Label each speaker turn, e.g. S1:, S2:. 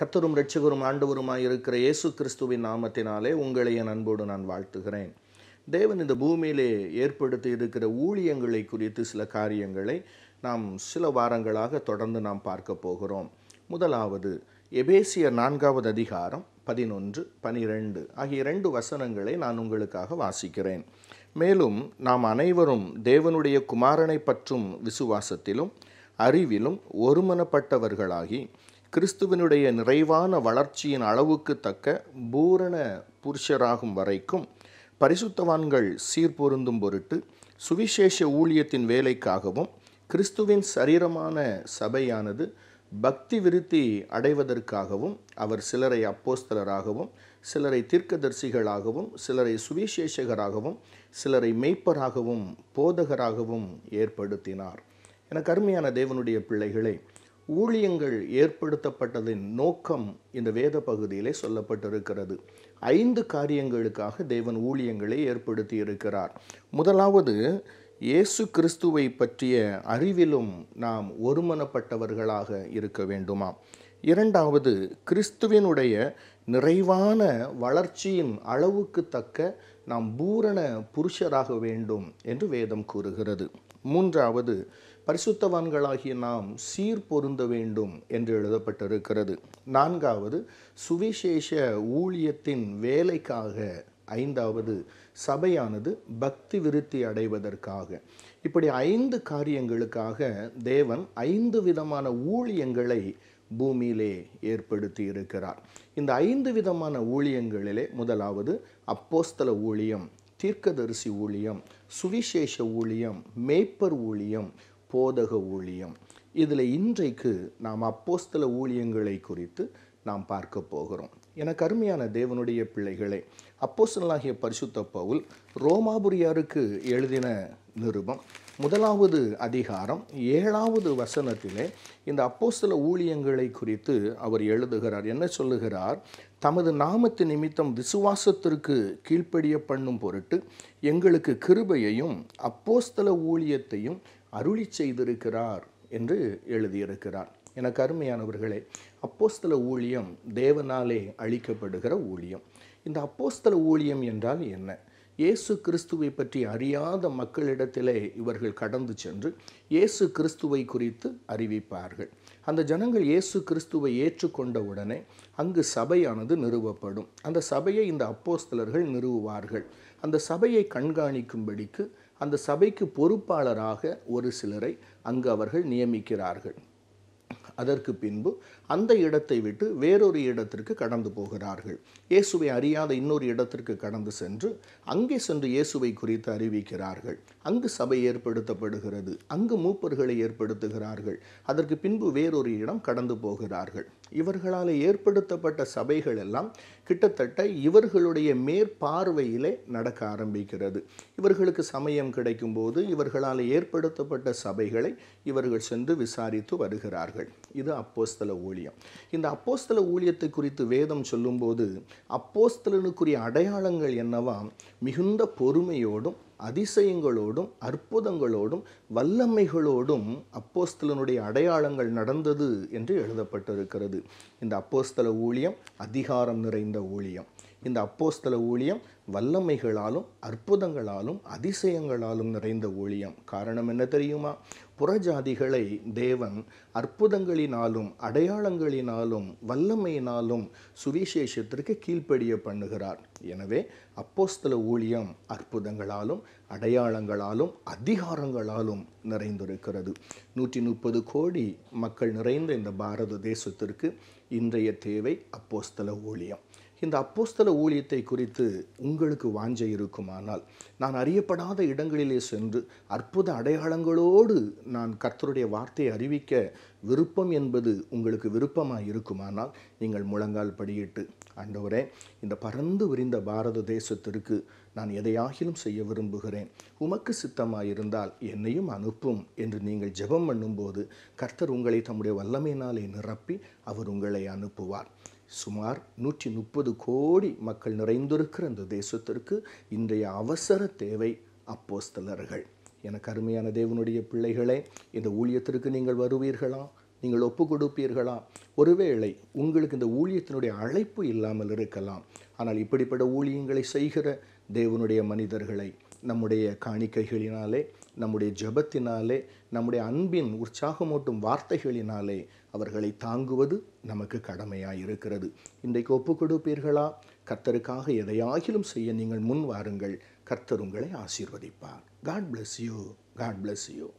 S1: கத்தரும் ரட்சகரும் ஆண்டவருமாய் இருக்கிற இயேசு கிறிஸ்துவின் நாமத்தினாலே உங்களை என் அன்போடு நான் வாழ்த்துகிறேன். தேவன் இந்த பூமியிலே ஏற்படுத்தி இருக்கிற ஊழியங்களை குறித்து சில காரியங்களை நாம் சில வாரங்களாக தொடர்ந்து நாம் பார்க்க போகிறோம். முதலாவது எபேசிய நான்காவது அதிகாரம் பதினொன்று பனிரெண்டு ஆகிய இரண்டு வசனங்களை நான் உங்களுக்காக வாசிக்கிறேன். மேலும் நாம் அனைவரும் தேவனுடைய குமாரனை பற்றும் விசுவாசத்திலும் அறிவிலும் ஒருமனப்பட்டவர்களாகி கிறிஸ்துவனுடைய நிறைவான வளர்ச்சியின் அளவுக்கு தக்க பூரண புருஷராகும் வரைக்கும் பரிசுத்தவான்கள் சீர்பொருந்தும் பொருட்டு சுவிசேஷ ஊழியத்தின் வேலைக்காகவும் கிறிஸ்துவின் சரீரமான சபையானது பக்தி விருத்தி அடைவதற்காகவும் அவர் சிலரை அப்போஸ்தலராகவும் சிலரை தீர்க்கதரிசிகளாகவும் சிலரை சுவிசேஷகராகவும் சிலரை மெய்ப்பராகவும் போதகராகவும் ஏற்படுத்தினார். என கருமையான தேவனுடைய பிள்ளைகளே ஊழியங்கள் ஏற்படுத்தப்பட்டதின் நோக்கம் இந்த வேத பகுதியிலே சொல்லப்பட்டிருக்கிறது. ஐந்து காரியங்களுக்காக தேவன் ஊழியங்களை ஏற்படுத்தி இருக்கிறார் முதலாவது இயேசு கிறிஸ்துவை பற்றிய அறிவிலும் நாம் ஒருமனப்பட்டவர்களாக இருக்க வேண்டுமாம் இரண்டாவது கிறிஸ்துவினுடைய நிறைவான வளர்ச்சியின் அளவுக்கு தக்க நாம் பூரண புருஷராக வேண்டும் என்று வேதம் கூறுகிறது. மூன்றாவது பரிசுத்தவான்களாகிய நாம் சீர் பொருந்த வேண்டும் என்று எழுதப்பட்டிருக்கிறது. நான்காவது சுவிசேஷ ஊழியத்தின் வேலைக்காக. ஐந்தாவது சபையானது பக்தி விருத்தி அடைவதற்காக. இப்படி ஐந்து காரியங்களுக்காக தேவன் ஐந்து விதமான ஊழியங்களை பூமியிலே ஏற்படுத்தி இருக்கிறார் இந்த ஐந்து விதமான ஊழியங்களிலே முதலாவது அப்போஸ்தல ஊழியம் தீர்க்கதரிசி ஊழியம் சுவிசேஷ ஊழியம் மேய்ப்பர் ஊழியம் போதக ஊழியம். இதில் இன்றைக்கு நாம் அப்போஸ்தல ஊழியங்களை குறித்து நாம் பார்க்க போகிறோம். என கருமையான தேவனுடைய பிள்ளைகளை அப்போஸ்தலாகிய பரிசுத்த பவுல் ரோமாபுரியாருக்கு எழுதின நிருபம். முதலாவது அதிகாரம் ஏழாவது வசனத்திலே இந்த அப்போஸ்தல ஊழியங்களை குறித்து அவர் எழுதுகிறார். என்ன சொல்லுகிறார்? தமது நாமத்து நிமித்தம் விசுவாசத்திற்கு கீழ்ப்படிய பண்ணும் பொருட்டு எங்களுக்கு கிருபையையும் அப்போஸ்தல ஊழியத்தையும் அருளி செய்திருக்கிறார் என்று எழுதியிருக்கிறார். எனக்கு அருமையானவர்களே அப்போஸ்தல ஊழியம் தேவனாலே அளிக்கப்படுகிற ஊழியம். இந்த அப்போஸ்தல ஊழியம் என்றால் என்ன? இயேசு கிறிஸ்துவை பற்றி அறியாத மக்களிடத்திலே இவர்கள் கடந்து சென்று இயேசு கிறிஸ்துவை குறித்து அறிவிப்பார்கள். அந்த ஜனங்கள் இயேசு கிறிஸ்துவை ஏற்றுக்கொண்ட உடனே அங்கு சபையானது நிறுவப்படும். அந்த சபையை இந்த அப்போஸ்தலர்கள் நிறுவுவார்கள். அந்த சபையை கண்காணிக்கும்படிக்கு அந்த சபைக்கு பொறுப்பாளராக ஒரு சிலரை அங்கு அவர்கள் நியமிக்கிறார்கள். அதற்கு பின்பு அந்த இடத்தை விட்டு வேறொரு இடத்திற்கு கடந்து போகிறார்கள். இயேசுவை அறியாத இன்னொரு இடத்திற்கு கடந்து சென்று அங்கே சென்று இயேசுவை குறித்து அறிவிக்கிறார்கள். அங்கு சபை ஏற்படுத்தப்படுகிறது. அங்கு மூப்பர்களை ஏற்படுத்துகிறார்கள். அதற்கு பின்பு வேறொரு இடம் கடந்து போகிறார்கள். இவர்களால் ஏற்படுத்தப்பட்ட சபைகள் எல்லாம் கிட்டத்தட்ட இவர்களுடைய மேற்பார்வையிலே நடக்க ஆரம்பிக்கிறது. இவர்களுக்கு சமயம் கிடைக்கும்போது இவர்களால் ஏற்படுத்தப்பட்ட சபைகளை இவர்கள் சென்று விசாரித்து வருகிறார்கள். இது அப்போஸ்தல ஊழியம். இந்த அப்போஸ்தல ஊழியத்தை குறித்து வேதம் சொல்லும்போது அப்போஸ்தலனுக்குரிய அடையாளங்கள் என்னவா? மிகுந்த பொறுமையோடும் அதிசயங்களோடும் அற்புதங்களோடும் வல்லமைகளோடும் அப்போஸ்தலனுடைய அடையாளங்கள் நடந்தது என்று எழுதப்பட்டிருக்கிறது. இந்த அப்போஸ்தல ஊழியம் அதிகாரம் நிறைந்த ஊழியம். இந்த அப்போஸ்தல ஊழியம் வல்லமைகளாலும் அற்புதங்களாலும் அதிசயங்களாலும் நிறைந்த ஊழியம். காரணம் என்ன தெரியுமா? புறஜாதிகளை தேவன் அற்புதங்களினாலும் அடையாளங்களினாலும் வல்லமையினாலும் சுவிசேஷத்திற்கு கீழ்ப்படிய பண்ணுகிறார். எனவே அப்போஸ்தல ஊழியம் அற்புதங்களாலும் அடையாளங்களாலும் அதிகாரங்களாலும் நிறைந்திருக்கிறது. நூற்றி முப்பது கோடி மக்கள் நிறைந்த இந்த பாரத தேசத்திற்கு இன்றைய தேவை அப்போஸ்தல ஊழியம். இந்த அப்போஸ்தல ஊழியத்தை குறித்து உங்களுக்கு வாஞ்சை இருக்குமானால் நான் அறியப்படாத இடங்களிலே சென்று அற்புத அடையாளங்களோடு நான் கர்த்தருடைய வார்த்தையை அறிவிக்க விருப்பம் என்பது உங்களுக்கு விருப்பமாக இருக்குமானால் நீங்கள் முழங்கால் படியிட்டு ஆண்டவரே இந்த பறந்து விரிந்த பாரத தேசத்திற்கு நான் எதையாகிலும் செய்ய விரும்புகிறேன். உமக்கு சித்தமாயிருந்தால் என்னையும் அனுப்பும் என்று நீங்கள் ஜெபம் பண்ணும்போது கர்த்தர் உங்களை தம்முடைய வல்லமையினாலே நிரப்பி அவர் உங்களை அனுப்புவார். சுமார் நூற்றி முப்பது கோடி மக்கள் நிறைந்திருக்கிற இந்த தேசத்திற்கு இன்றைய அவசர தேவை அப்போஸ்தலர்கள். எனக்கு அருமையான தேவனுடைய பிள்ளைகளே இந்த ஊழியத்திற்கு நீங்கள் வருவீர்களா? நீங்கள் ஒப்பு கொடுப்பீர்களா ஒருவேளை உங்களுக்கு இந்த ஊழியத்தினுடைய அழைப்பு இல்லாமல் இருக்கலாம். ஆனால் இப்படிப்பட்ட ஊழியங்களை செய்கிற தேவனுடைய மனிதர்களை நம்முடைய காணிக்கைகளினாலே நம்முடைய ஜெபத்தினாலே நம்முடைய அன்பின் உற்சாகமூட்டும் வார்த்தைகளினாலே அவர்களை தாங்குவது நமக்கு கடமையாக இருக்கிறது இன்றைக்கு ஒப்பு கொடுப்பீர்களா கர்த்தருக்காக எதையாகிலும் செய்ய நீங்கள் முன் வாருங்கள். கர்த்தர் உங்களை ஆசீர்வதிப்பார். God bless you God bless you